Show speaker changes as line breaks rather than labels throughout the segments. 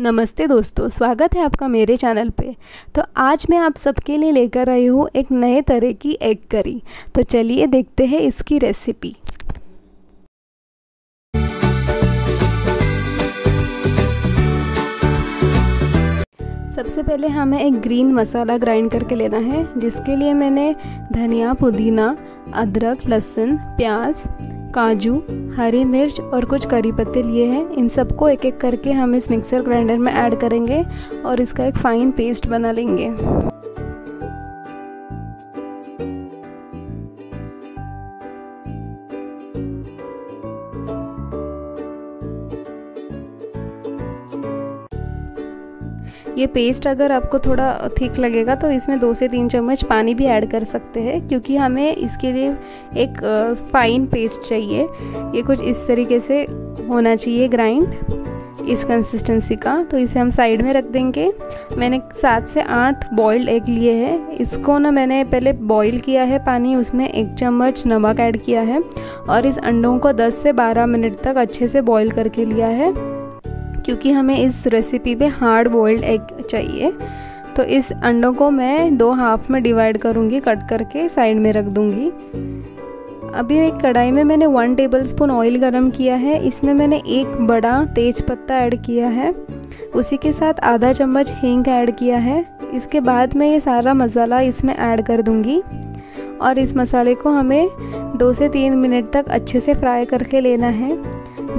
नमस्ते दोस्तों, स्वागत है आपका मेरे चैनल पे। तो आज मैं आप सबके लिए लेकर आई हूँ एक नए तरह की एग करी तो चलिए देखते हैं इसकी रेसिपी सबसे पहले हमें एक ग्रीन मसाला ग्राइंड करके लेना है, जिसके लिए मैंने धनिया, पुदीना, अदरक, लहसुन, प्याज, काजू, हरी मिर्च और कुछ करी पत्ते लिए हैं। इन सबको एक एक करके हम इस मिक्सर ग्राइंडर में ऐड करेंगे और इसका एक फ़ाइन पेस्ट बना लेंगे। ये पेस्ट अगर आपको थोड़ा थिक लगेगा तो इसमें दो से तीन चम्मच पानी भी ऐड कर सकते हैं, क्योंकि हमें इसके लिए एक फ़ाइन पेस्ट चाहिए। ये कुछ इस तरीके से होना चाहिए ग्राइंड इस कंसिस्टेंसी का। तो इसे हम साइड में रख देंगे। मैंने सात से आठ बॉइल्ड एग लिए हैं। इसको ना मैंने पहले बॉईल किया है पानी, उसमें एक चम्मच नमक ऐड किया है और इस अंडों को 10 से 12 मिनट तक अच्छे से बॉईल करके लिया है। क्योंकि हमें इस रेसिपी पे हार्ड बॉइल्ड एग चाहिए। तो इस अंडों को मैं दो हाफ़ में डिवाइड करूँगी कट करके साइड में रख दूँगी। अभी एक कढ़ाई में मैंने वन टेबल स्पून ऑयल गरम किया है। इसमें मैंने एक बड़ा तेज पत्ता ऐड किया है। उसी के साथ आधा चम्मच हींग ऐड किया है। इसके बाद मैं ये सारा मसाला इसमें ऐड कर दूँगी। और इस मसाले को हमें दो से तीन मिनट तक अच्छे से फ्राई करके लेना है।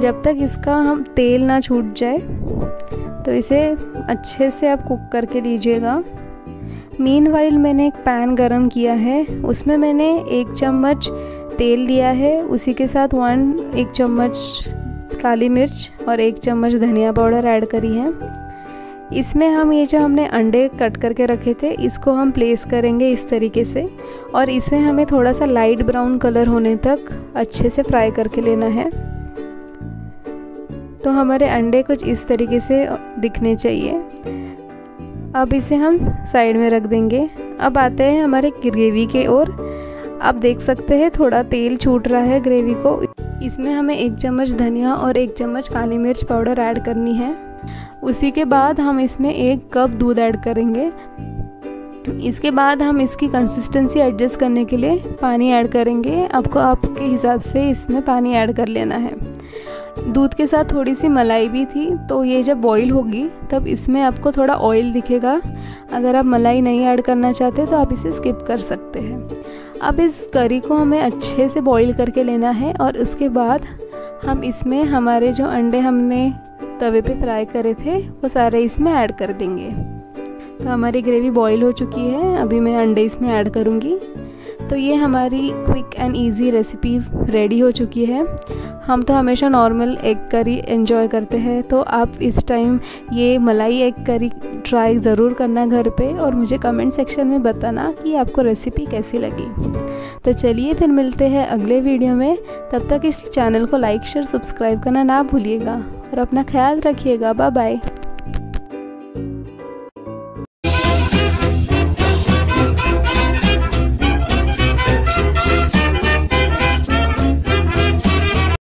जब तक इसका हम तेल ना छूट जाए तो इसे अच्छे से आप कुक करके लीजिएगा मीन वाइल मैंने एक पैन गरम किया है। उसमें मैंने एक चम्मच तेल लिया है। उसी के साथ वन एक चम्मच काली मिर्च और एक चम्मच धनिया पाउडर ऐड करी है। इसमें हम ये जो हमने अंडे कट करके रखे थे, इसको हम प्लेस करेंगे इस तरीके से। और इसे हमें थोड़ा सा लाइट ब्राउन कलर होने तक अच्छे से फ्राई करके लेना है। तो हमारे अंडे कुछ इस तरीके से दिखने चाहिए। अब इसे हम साइड में रख देंगे। अब आते हैं हमारे ग्रेवी के ओर। आप देख सकते हैं थोड़ा तेल छूट रहा है ग्रेवी को। इसमें हमें एक चम्मच धनिया और एक चम्मच काली मिर्च पाउडर ऐड करनी है। उसी के बाद हम इसमें एक कप दूध ऐड करेंगे। इसके बाद हम इसकी कंसिस्टेंसी एडजस्ट करने के लिए पानी ऐड करेंगे। आपको आपके हिसाब से इसमें पानी ऐड कर लेना है। दूध के साथ थोड़ी सी मलाई भी थी तो ये जब बॉईल होगी, तब इसमें आपको थोड़ा ऑयल दिखेगा। अगर आप मलाई नहीं ऐड करना चाहते तो आप इसे स्किप कर सकते हैं। अब इस करी को हमें अच्छे से बॉईल करके लेना है, और उसके बाद हम इसमें हमारे जो अंडे हमने तवे पे फ्राई करे थे, वो सारे इसमें ऐड कर देंगे। तो हमारी ग्रेवी बॉईल हो चुकी है, अभी मैं अंडे इसमें ऐड करूँगी। तो ये हमारी quick and easy recipe ready हो चुकी है। हम तो हमेशा नॉर्मल एग करी एंजॉय करते हैं तो आप इस टाइम ये मलाई एग करी ट्राई ज़रूर करना घर पे और मुझे कमेंट सेक्शन में बताना कि आपको रेसिपी कैसी लगी। तो चलिए फिर मिलते हैं अगले वीडियो में। तब तक इस चैनल को लाइक शेयर सब्सक्राइब करना ना भूलिएगा और अपना ख्याल रखिएगा। Bye bye